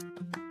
you